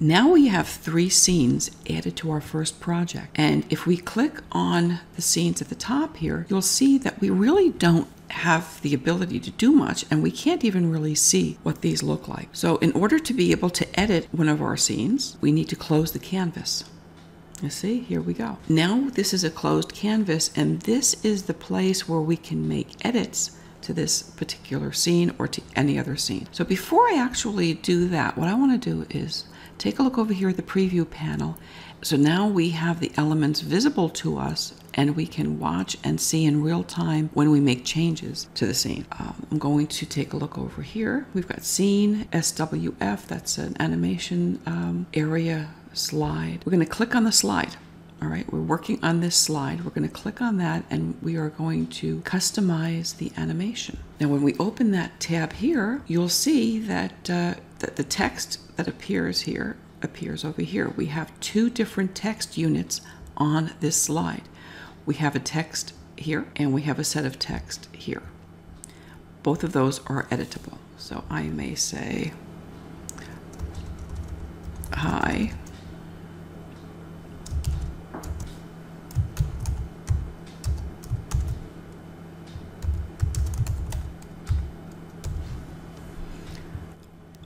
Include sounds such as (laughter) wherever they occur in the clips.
Now we have three scenes added to our first project. And if we click on the scenes at the top here, you'll see that we really don't have the ability to do much and we can't even really see what these look like. So in order to be able to edit one of our scenes, we need to close the canvas. You see, here we go. Now this is a closed canvas and this is the place where we can make edits to this particular scene or to any other scene. So before I actually do that, what I want to do is take a look over here at the preview panel. So now we have the elements visible to us and we can watch and see in real time when we make changes to the scene. Um, I'm going to take a look over here. We've got scene SWF, that's an animation um, area slide. We're going to click on the slide. All right, we're working on this slide. We're going to click on that and we are going to customize the animation. Now, when we open that tab here, you'll see that, uh, that the text that appears here appears over here. We have two different text units on this slide. We have a text here and we have a set of text here. Both of those are editable. So I may say, hi,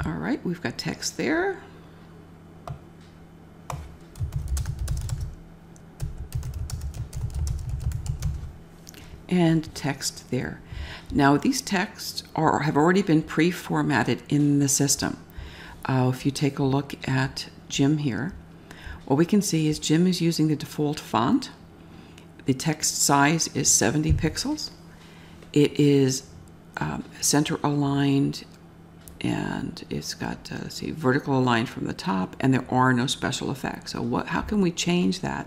All right, we've got text there. And text there. Now these texts are have already been pre-formatted in the system. Uh, if you take a look at Jim here, what we can see is Jim is using the default font. The text size is 70 pixels. It is um, center aligned and it's got uh, see vertical align from the top and there are no special effects. So what how can we change that?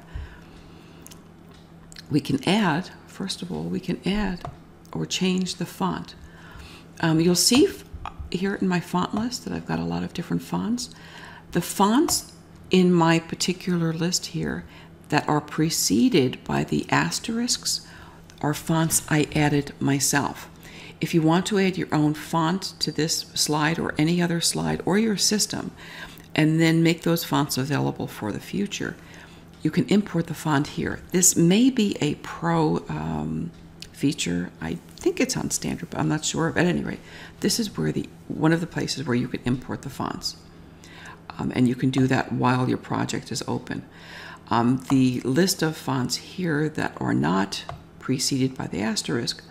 We can add first of all we can add or change the font. Um, you'll see here in my font list that I've got a lot of different fonts. The fonts in my particular list here that are preceded by the asterisks are fonts I added myself if you want to add your own font to this slide or any other slide or your system, and then make those fonts available for the future, you can import the font here. This may be a pro um, feature. I think it's on standard, but I'm not sure. At any rate, this is where the one of the places where you can import the fonts. Um, and you can do that while your project is open. Um, the list of fonts here that are not preceded by the asterisk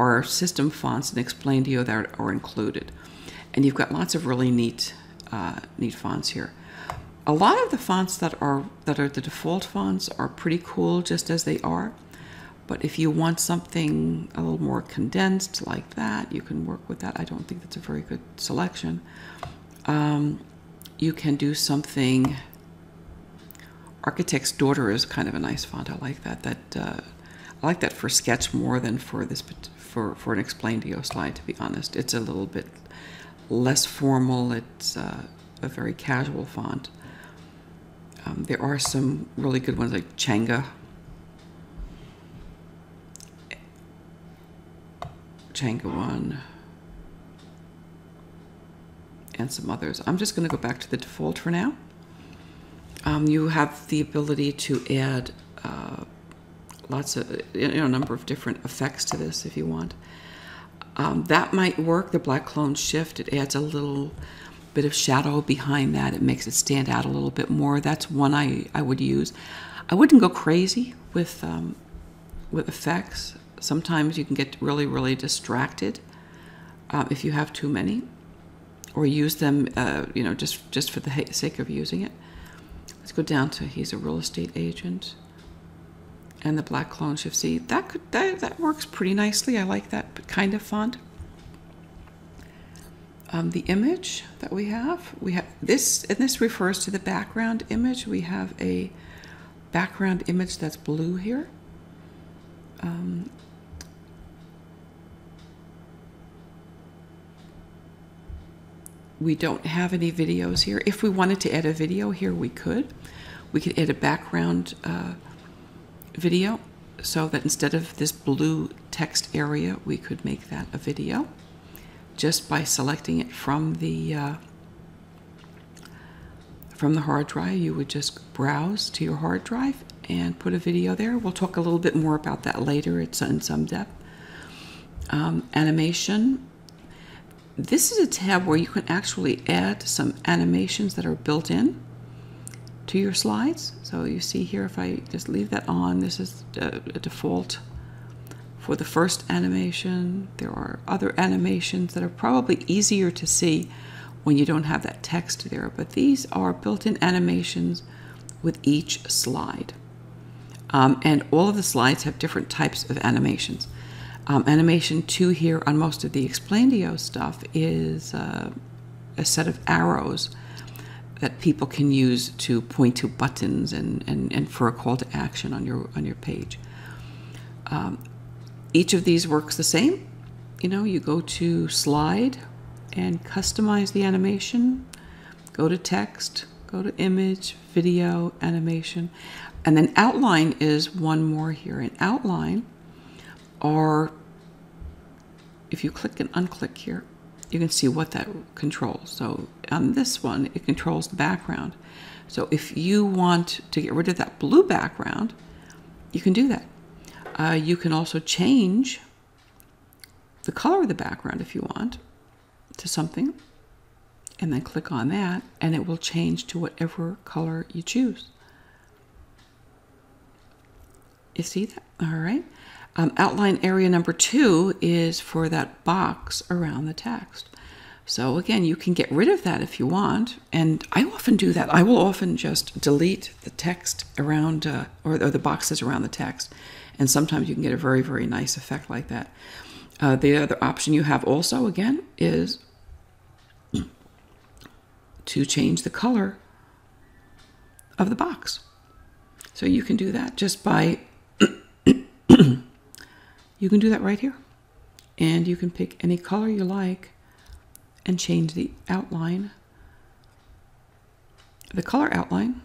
are system fonts and Explaindio that are included. And you've got lots of really neat, uh, neat fonts here. A lot of the fonts that are that are the default fonts are pretty cool just as they are. But if you want something a little more condensed like that, you can work with that. I don't think that's a very good selection. Um, you can do something. Architect's Daughter is kind of a nice font. I like that. That uh, I like that for sketch more than for this for, for an Explaindio slide, to be honest. It's a little bit less formal. It's uh, a very casual font. Um, there are some really good ones like Changa. Changa one. And some others. I'm just going to go back to the default for now. Um, you have the ability to add lots of you know, a number of different effects to this if you want. Um, that might work. The black clone shift it adds a little bit of shadow behind that. It makes it stand out a little bit more. That's one I I would use. I wouldn't go crazy with um, with effects. Sometimes you can get really really distracted um, if you have too many, or use them uh, you know just just for the sake of using it. Let's go down to he's a real estate agent and the black clone shift C. That could that, that works pretty nicely. I like that kind of font. Um, the image that we have, we have this, and this refers to the background image. We have a background image that's blue here. Um, we don't have any videos here. If we wanted to add a video here, we could. We could add a background uh, video so that instead of this blue text area, we could make that a video just by selecting it from the uh, from the hard drive, you would just browse to your hard drive and put a video there. We'll talk a little bit more about that later. It's in some depth. Um, animation. This is a tab where you can actually add some animations that are built in to your slides. So you see here, if I just leave that on, this is a, a default for the first animation. There are other animations that are probably easier to see when you don't have that text there, but these are built-in animations with each slide. Um, and all of the slides have different types of animations. Um, animation 2 here on most of the Explaindio stuff is uh, a set of arrows that people can use to point to buttons and, and, and for a call to action on your, on your page. Um, each of these works the same. You know, you go to slide and customize the animation, go to text, go to image, video, animation, and then outline is one more here. And outline are, if you click and unclick here, you can see what that controls. So on this one, it controls the background. So if you want to get rid of that blue background, you can do that. Uh, you can also change the color of the background if you want to something and then click on that and it will change to whatever color you choose. You see that? All right. Um, outline area number two is for that box around the text. So again, you can get rid of that if you want, and I often do that. I will often just delete the text around, uh, or, or, the boxes around the text, and sometimes you can get a very, very nice effect like that. Uh, the other option you have also, again, is (clears throat) to change the color of the box. So you can do that just by, (clears throat) you can do that right here. And you can pick any color you like and change the outline, the color outline,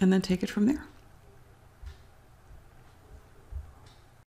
and then take it from there.